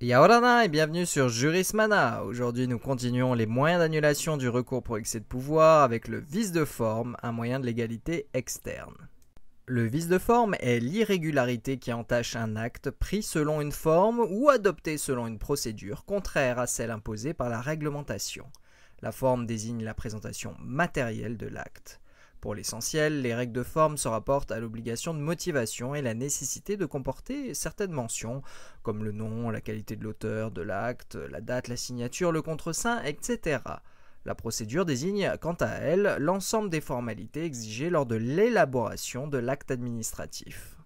Yaorana et bienvenue sur Jurismana. Aujourd'hui, nous continuons les moyens d'annulation du recours pour excès de pouvoir avec le vice de forme, un moyen de légalité externe. Le vice de forme est l'irrégularité qui entache un acte pris selon une forme ou adopté selon une procédure contraire à celle imposée par la réglementation. La forme désigne la présentation matérielle de l'acte. Pour l'essentiel, les règles de forme se rapportent à l'obligation de motivation et la nécessité de comporter certaines mentions, comme le nom, la qualité de l'auteur de l'acte, la date, la signature, le contreseing, etc. La procédure désigne, quant à elle, l'ensemble des formalités exigées lors de l'élaboration de l'acte administratif.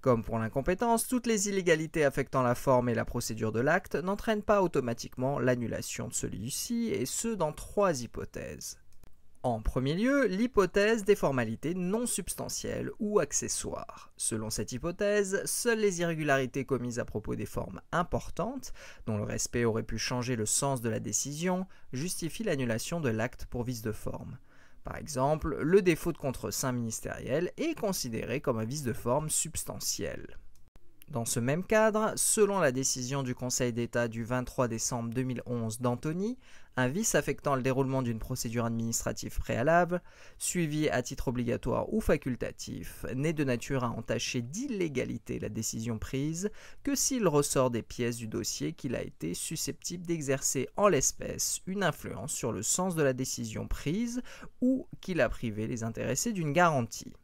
Comme pour l'incompétence, toutes les illégalités affectant la forme et la procédure de l'acte n'entraînent pas automatiquement l'annulation de celui-ci, et ce dans trois hypothèses. En premier lieu, l'hypothèse des formalités non substantielles ou accessoires. Selon cette hypothèse, seules les irrégularités commises à propos des formes importantes, dont le respect aurait pu changer le sens de la décision, justifient l'annulation de l'acte pour vice de forme. Par exemple, le défaut de contre-saint ministériel est considéré comme un vice de forme substantiel. Dans ce même cadre, selon la décision du Conseil d'État du 23 décembre 2011 d'Antony, un vice affectant le déroulement d'une procédure administrative préalable, suivi à titre obligatoire ou facultatif, n'est de nature à entacher d'illégalité la décision prise que s'il ressort des pièces du dossier qu'il a été susceptible d'exercer en l'espèce une influence sur le sens de la décision prise ou qu'il a privé les intéressés d'une garantie.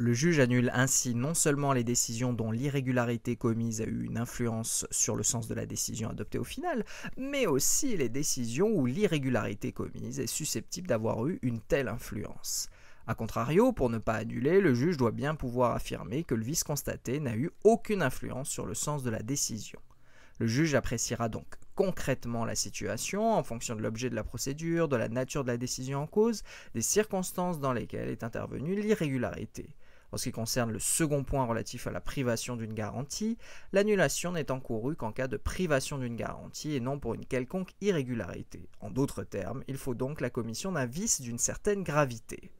Le juge annule ainsi non seulement les décisions dont l'irrégularité commise a eu une influence sur le sens de la décision adoptée au final, mais aussi les décisions où l'irrégularité commise est susceptible d'avoir eu une telle influence. A contrario, pour ne pas annuler, le juge doit bien pouvoir affirmer que le vice constaté n'a eu aucune influence sur le sens de la décision. Le juge appréciera donc concrètement la situation en fonction de l'objet de la procédure, de la nature de la décision en cause, des circonstances dans lesquelles est intervenue l'irrégularité. En ce qui concerne le second point relatif à la privation d'une garantie, l'annulation n'est encourue qu'en cas de privation d'une garantie et non pour une quelconque irrégularité. En d'autres termes, il faut donc la commission d'un vice d'une certaine gravité.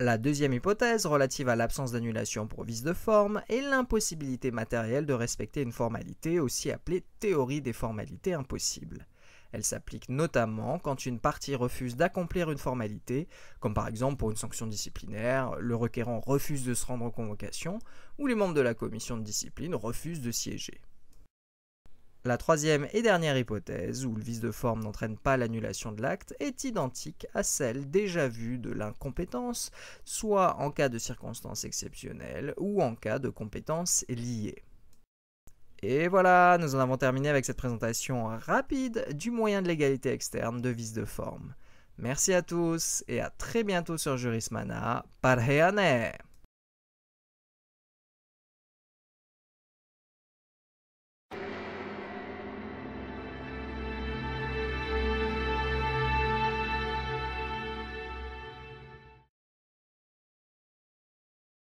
La deuxième hypothèse, relative à l'absence d'annulation pour vice de forme, est l'impossibilité matérielle de respecter une formalité, aussi appelée théorie des formalités impossibles. Elle s'applique notamment quand une partie refuse d'accomplir une formalité, comme par exemple pour une sanction disciplinaire, le requérant refuse de se rendre en convocation, ou les membres de la commission de discipline refusent de siéger. La troisième et dernière hypothèse, où le vice de forme n'entraîne pas l'annulation de l'acte, est identique à celle déjà vue de l'incompétence, soit en cas de circonstances exceptionnelles ou en cas de compétences liées. Et voilà, nous en avons terminé avec cette présentation rapide du moyen de l'égalité externe de vice de forme. Merci à tous et à très bientôt sur Jurismana. Parheane